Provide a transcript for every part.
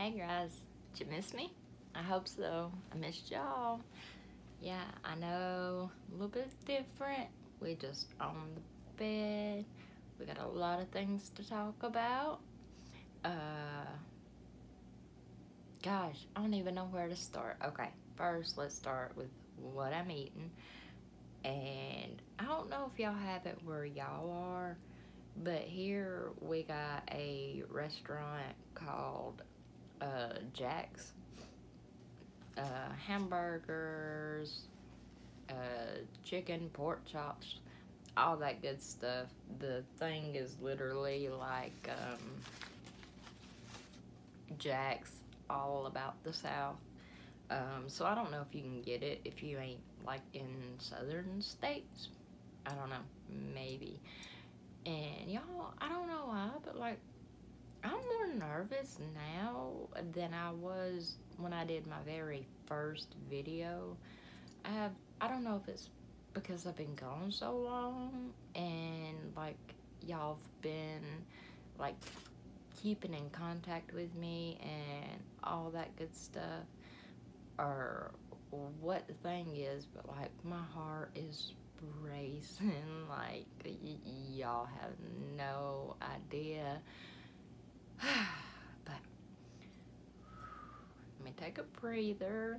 Hey guys, did you miss me? I hope so. I missed y'all. Yeah, I know, a little bit different. We just on the bed. We got a lot of things to talk about. Uh, gosh, I don't even know where to start. Okay, first let's start with what I'm eating. And I don't know if y'all have it where y'all are, but here we got a restaurant called uh, Jack's. Uh, hamburgers, uh, chicken, pork chops, all that good stuff. The thing is literally like um, Jack's all about the South. Um, so I don't know if you can get it if you ain't like in southern states. I don't know, maybe. And y'all, I don't know why, but like I'm more nervous now than I was when I did my very first video. I have, I don't know if it's because I've been gone so long and like y'all have been like keeping in contact with me and all that good stuff or what the thing is, but like my heart is racing like y'all have no idea but let me take a breather.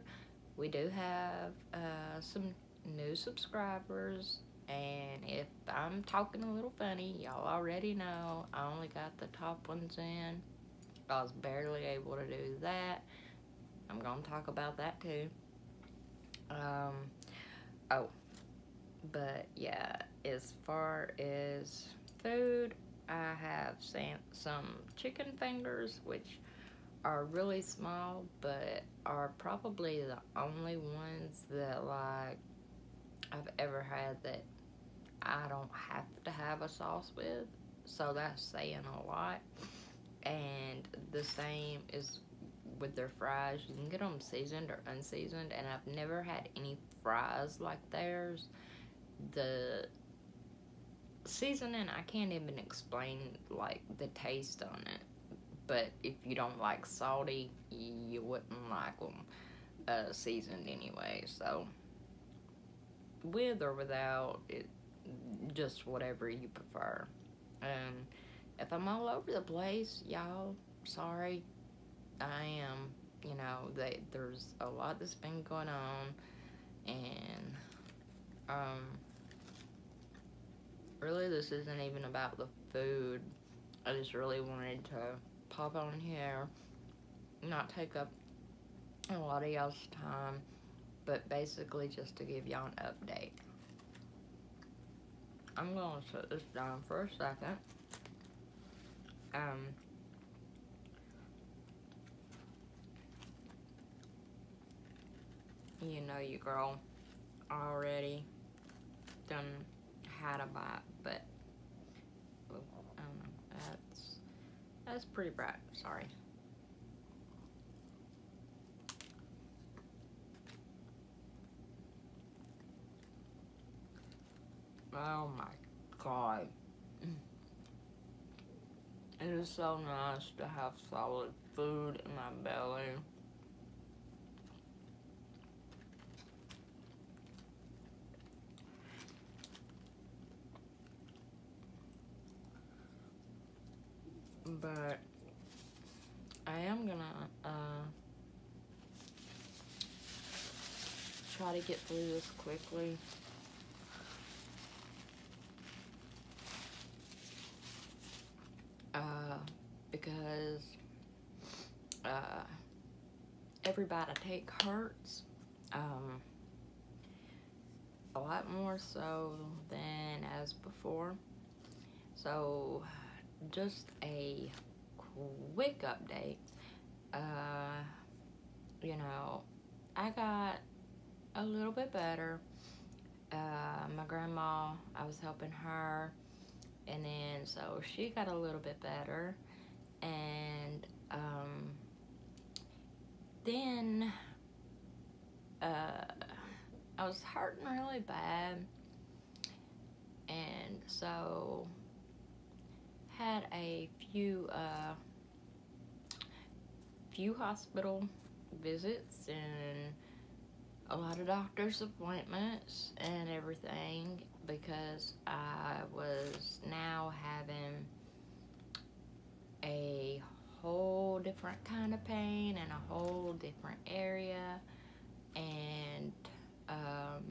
We do have uh, some new subscribers, and if I'm talking a little funny, y'all already know I only got the top ones in. I was barely able to do that. I'm gonna talk about that too. Um, oh, but yeah, as far as food, I have some chicken fingers, which are really small, but are probably the only ones that like I've ever had that I don't have to have a sauce with. So that's saying a lot. And the same is with their fries. You can get them seasoned or unseasoned. And I've never had any fries like theirs. The seasoning, I can't even explain like the taste on it. But if you don't like salty, you wouldn't like them uh, seasoned anyway. So with or without, it just whatever you prefer. And if I'm all over the place, y'all, sorry, I am. You know, they, there's a lot that's been going on, and um really this isn't even about the food. I just really wanted to pop on here, not take up a lot of y'all's time, but basically just to give y'all an update. I'm gonna set this down for a second. Um, you know you girl already done had a bite, but I don't know. That's that's pretty bright. Sorry. Oh my god. It is so nice to have solid food in my belly. But I am gonna uh, try to get through this quickly. Uh, because uh, every bite I take hurts. Um, a lot more so than as before. So just a quick update. Uh, you know, I got a little bit better. Uh, my grandma, I was helping her, and then so she got a little bit better, and um, then uh, I was hurting really bad, and so had a few uh, few hospital visits and a lot of doctor's appointments and everything because I was now having a whole different kind of pain in a whole different area. And um,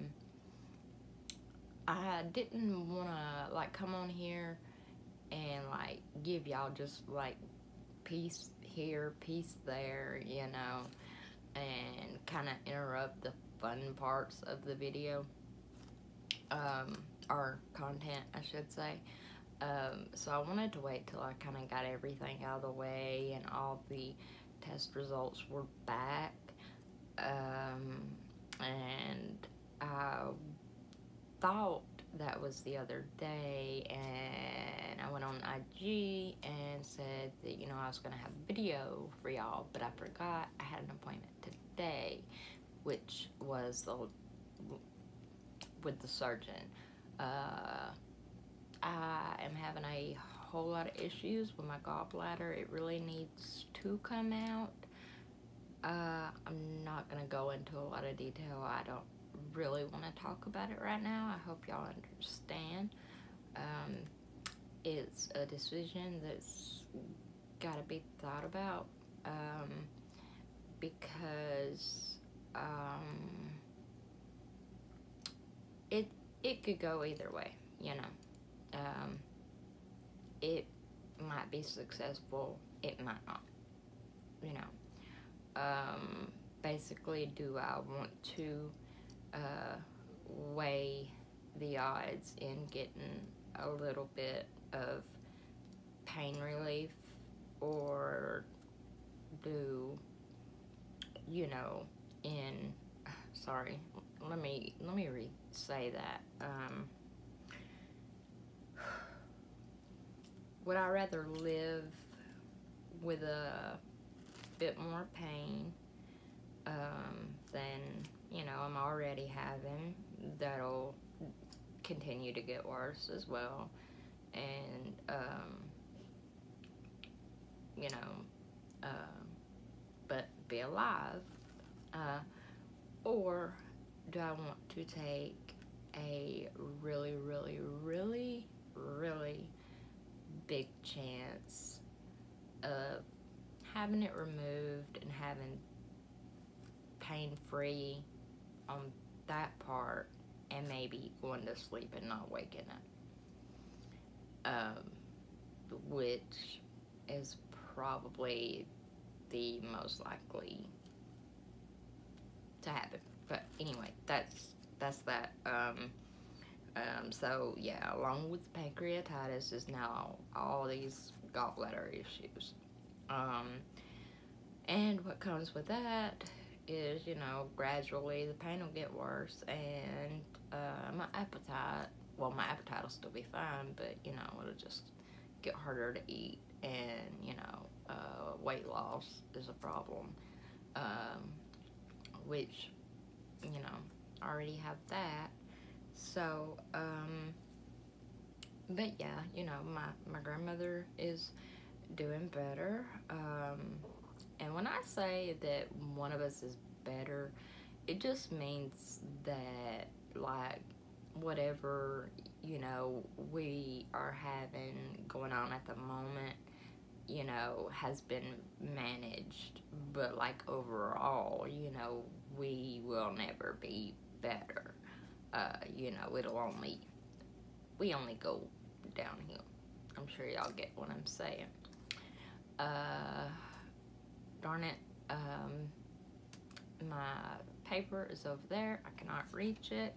I didn't want to like come on here and like give y'all just like piece here, piece there, you know, and kind of interrupt the fun parts of the video, um, or content, I should say. Um, so I wanted to wait till I kind of got everything out of the way and all the test results were back. Um, and I thought that was the other day and I went on IG and said that, you know, I was to have a video for y'all, but I forgot I had an appointment today, which was the, with the surgeon. Uh, I am having a whole lot of issues with my gallbladder. It really needs to come out. Uh, I'm not to go into a lot of detail. I don't really want to talk about it right now. I hope y'all understand. Um, it's a decision that's got to be thought about um, because um, it it could go either way, you know. Um, it might be successful, it might not, you know. Um, basically, do I want to uh, weigh the odds in getting a little bit of pain relief or do you know in sorry let me let me re say that um would I rather live with a bit more pain um, than you know I'm already having that'll continue to get worse as well. And um, you know uh, but be alive. Uh, or do I want to take a really really really really big chance of having it removed and having pain free on that part and maybe going to sleep and not waking up. Um, which is probably the most likely to happen. But anyway, that's that's that. Um, um, so yeah, along with pancreatitis is now all these gallbladder issues. Um, and what comes with that is, you know, gradually the pain will get worse and uh, my appetite, well, my appetite will still be fine, but, you know, it'll just get harder to eat and, you know, uh, weight loss is a problem, um, which, you know, I already have that. So, um, but yeah, you know, my, my grandmother is doing better. Um, and when I say that one of us is better, it just means that, like, whatever, you know, we are having going on at the moment, you know, has been managed. But, like, overall, you know, we will never be better. Uh, you know, it'll only, we only go downhill. I'm sure y'all get what I'm saying. Uh, darn it. Um, my paper is over there. I cannot reach it,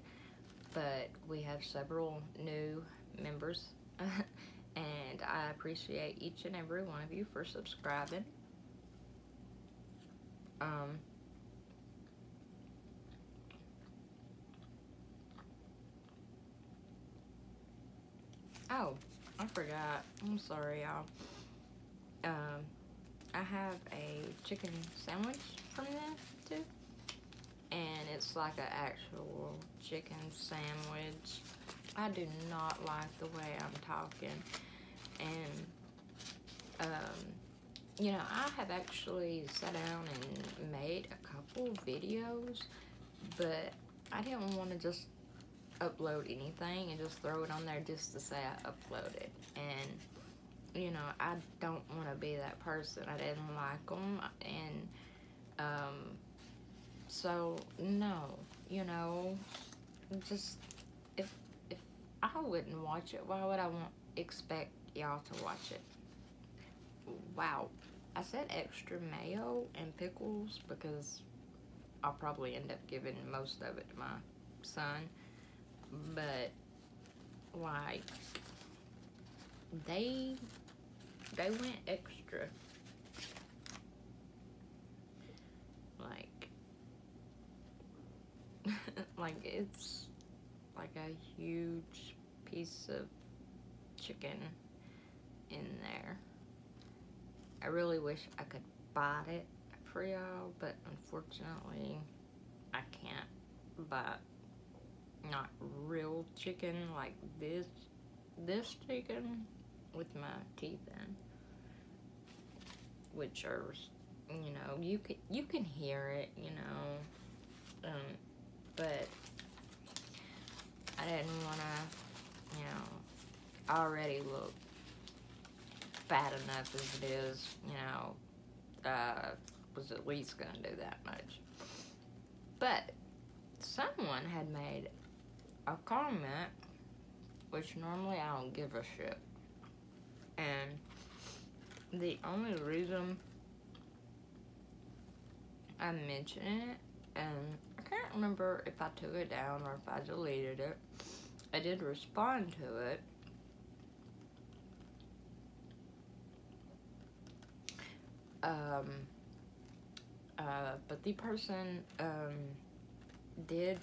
but we have several new members, and I appreciate each and every one of you for subscribing. Um, oh, I forgot. I'm sorry, y'all. Um, I have a chicken sandwich from them too. And it's like an actual chicken sandwich. I do not like the way I'm talking. And, um, you know, I have actually sat down and made a couple videos, but I didn't want to just upload anything and just throw it on there just to say I uploaded. And, you know, I don't want to be that person. I didn't like them. And, um, so, no, you know, just, if, if I wouldn't watch it, why would I want, expect y'all to watch it? Wow. I said extra mayo and pickles because I'll probably end up giving most of it to my son but like they they went extra. Like like it's like a huge piece of chicken in there. I really wish I could buy it for y'all but unfortunately I can't. Buy not real chicken like this this chicken with my teeth in which are you know you can you can hear it you know um but I didn't want to you know already look bad enough as it is you know uh was at least gonna do that much but someone had made a comment, which normally I don't give a shit. And the only reason I'm mentioning it, and I can't remember if I took it down or if I deleted it. I did respond to it. Um, uh, but the person um, did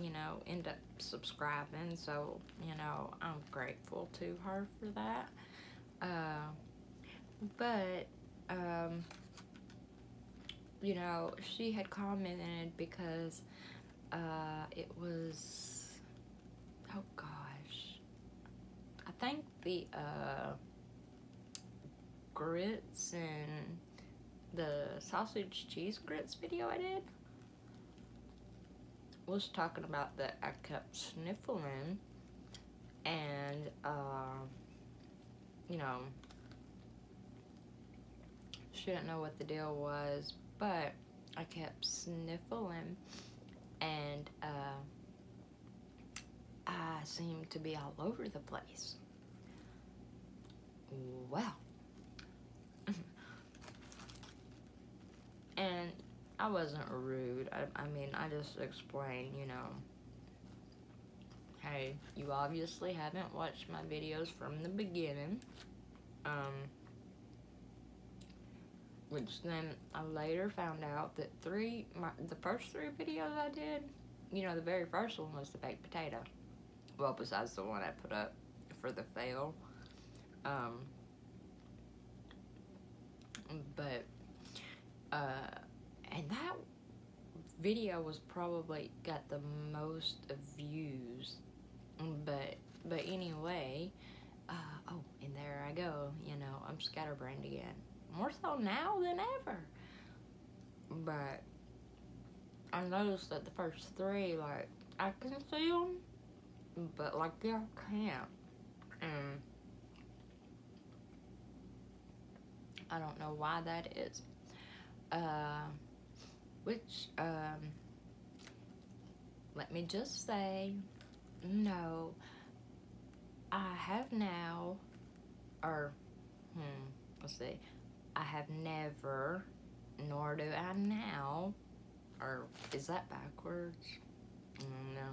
you know, end up subscribing. So, you know, I'm grateful to her for that. Uh, but, um, you know, she had commented because uh, it was, oh gosh, I think the uh, grits and the sausage cheese grits video I did was talking about that I kept sniffling and, uh, you know, she didn't know what the deal was, but I kept sniffling and uh, I seemed to be all over the place. Well, and I wasn't rude. I, I mean, I just explained, you know, hey, you obviously haven't watched my videos from the beginning. Um, which then I later found out that three, my, the first three videos I did, you know, the very first one was the baked potato. Well, besides the one I put up for the fail. Um, but, uh, and that video was probably got the most views but but anyway uh, oh and there I go you know I'm scatterbrained again. More so now than ever. But I noticed that the first three like I can see them but like y'all can't. And I don't know why that is. Uh which, um, let me just say, no, I have now, or, hmm, let's see, I have never, nor do I now, or is that backwards? No,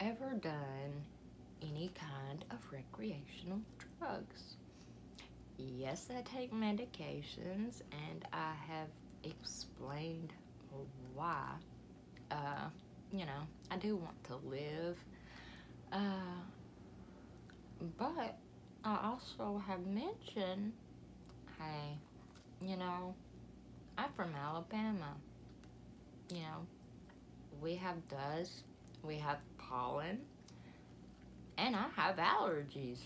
ever done any kind of recreational drugs. Yes, I take medications and I have explained why. Uh, you know, I do want to live. Uh, but I also have mentioned, hey, you know, I'm from Alabama. You know, we have dust, we have pollen, and I have allergies.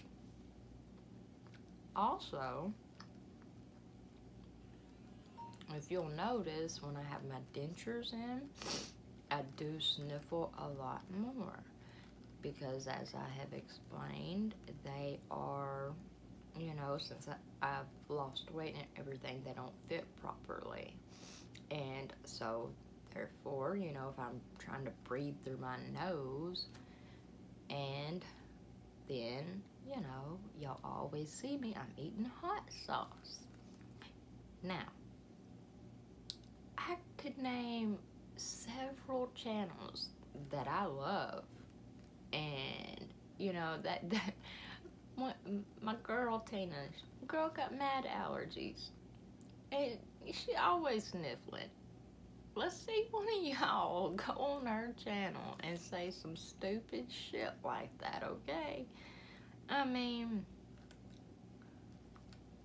Also, if you'll notice, when I have my dentures in, I do sniffle a lot more because, as I have explained, they are, you know, since I, I've lost weight and everything, they don't fit properly. And so, therefore, you know, if I'm trying to breathe through my nose, and then, you know, y'all always see me, I'm eating hot sauce. Now, I could name several channels that I love, you know that that my, my girl Tina, girl got mad allergies, and she always sniffling. Let's see one of y'all go on her channel and say some stupid shit like that, okay? I mean,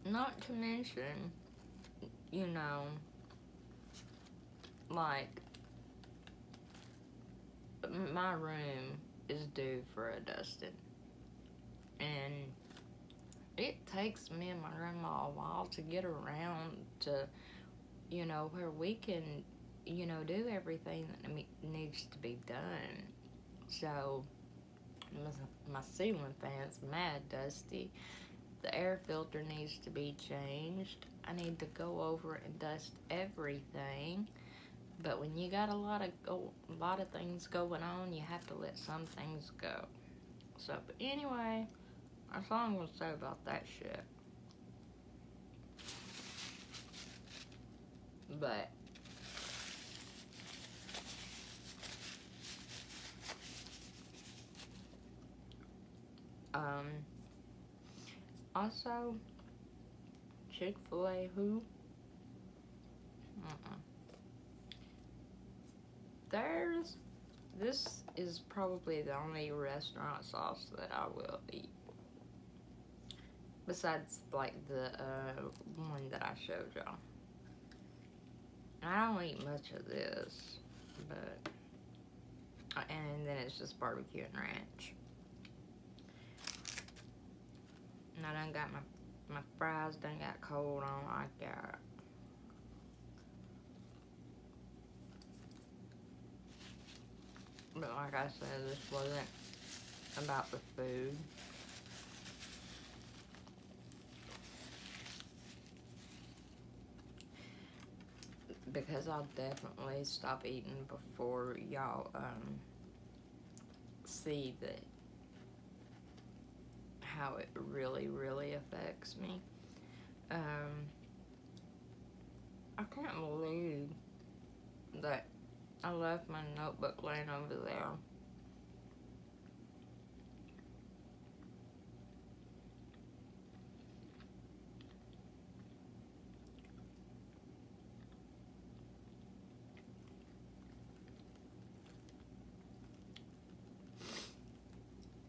not to mention, you know, like my room is due for a dusting. And it takes me and my grandma a while to get around to you know where we can you know do everything that needs to be done. So my, ceiling fan's mad dusty. The air filter needs to be changed. I need to go over and dust everything but when you got a lot of go, a lot of things going on, you have to let some things go. So, but anyway, that's all I'm gonna say about that shit. But um also Chick-fil-A who uh-uh there's this is probably the only restaurant sauce that I will eat. Besides, like, the uh, one that I showed y'all. I don't eat much of this, but... And then it's just barbecue and ranch. And I done got my, my fries done got cold on like that. But like I said, this wasn't about the food. Because I'll definitely stop eating before y'all um, see that how it really, really affects me. Um, I can't believe that I left my notebook laying over there.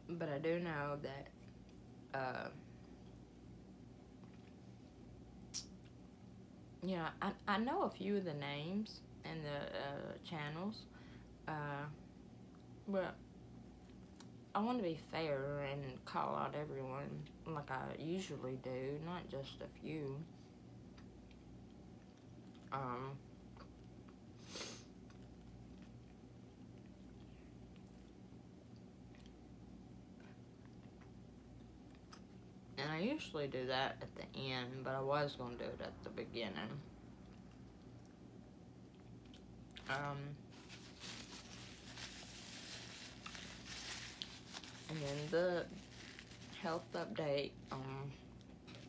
But I do know that uh, you know, I, I know a few of the names and the uh, channels. Uh, but I want to be fair and call out everyone like I usually do, not just a few. Um, and I usually do that at the end, but I was going to do it at the beginning. Um, and then the health update on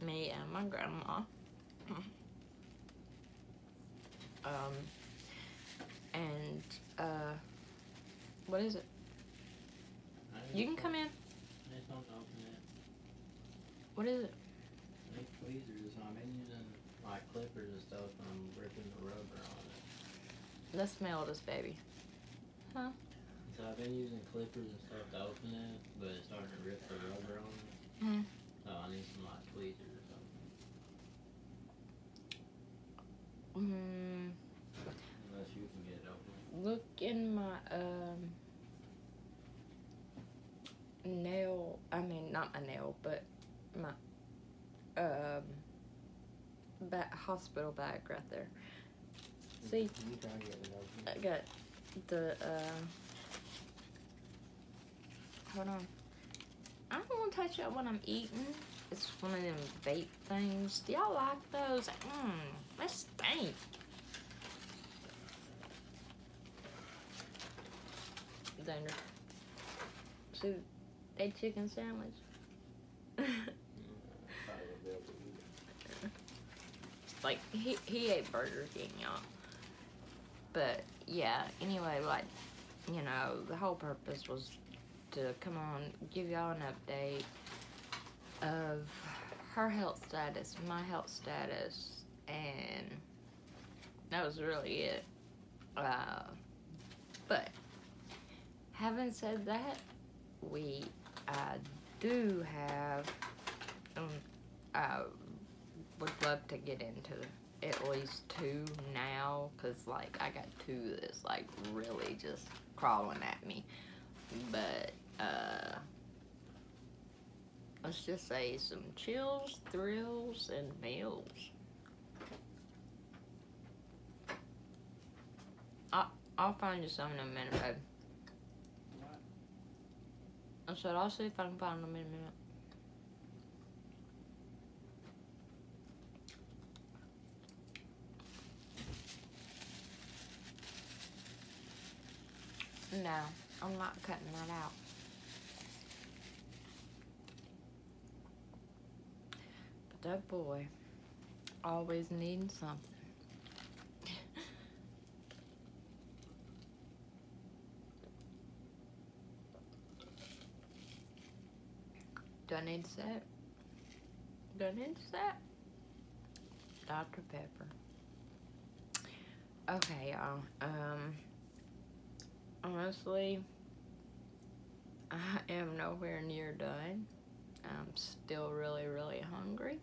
me and my grandma. um, and, uh, what is it? You can come in. What is it? Make tweezers. I've been using my clippers and stuff and I'm ripping the rubber on it. Let's smell this baby. Huh? So I've been using clippers and stuff to open it, but it's starting to rip the rubber on it. Mm. So I need some like tweezers or something. Mm. Unless you can get it open. Look in my um nail. I mean, not my nail, but my um hospital bag right there. See, You try getting it I got the, uh, hold on. I don't want to touch it when I'm eating. It's one of them vape things. Do y'all like those? Mmm, they stink. Then, see, they chicken sandwich. Probably won't be able to eat it. like he he ate Burger King, y'all. But yeah, anyway, like you know, the whole purpose was to come on, give y'all an update of her health status, my health status, and that was really it. Uh, but having said that, we uh, do have um, uh, would love to get into at least two now because like i got two that's like really just crawling at me. But uh let's just say some chills thrills and meals. I'll, I'll find you some in a minute babe. I said I'll see if I can find them in a minute No, I'm not cutting that out. But that boy always needing something. Do I need to say it? Do I need it? Dr. Pepper. Okay, y'all. Um, honestly, I am nowhere near done. I'm still really, really hungry.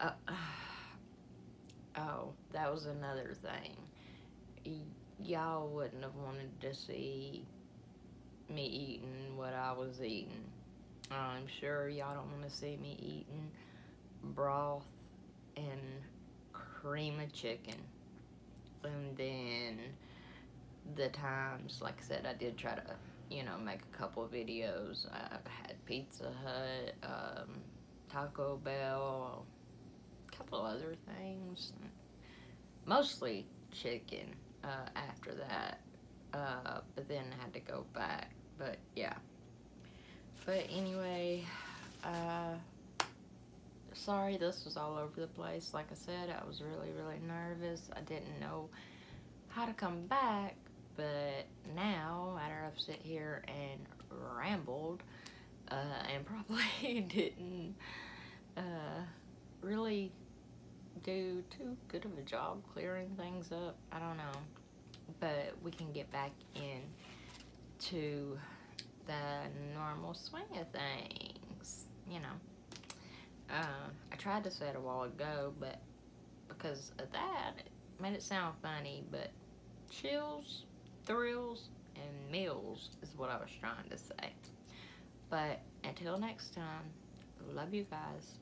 Uh, oh, that was another thing. Y'all wouldn't have wanted to see me eating what I was eating. I'm sure y'all don't want to see me eating broth and cream of chicken. And then the times, like I said, I did try to, you know, make a couple of videos. I've had Pizza Hut, um, Taco Bell, a couple other things. Mostly chicken uh, after that. Uh, but then had to go back. But yeah. But anyway, uh, sorry this was all over the place. Like I said, I was really, really nervous. I didn't know how to come back. But now, after I've sit here and rambled, uh, and probably didn't uh, really do too good of a job clearing things up. I don't know. But we can get back in to the normal swing of things, you know. Uh, I tried to say it a while ago, but because of that, it made it sound funny, but chills, thrills, and meals is what I was trying to say. But until next time, love you guys.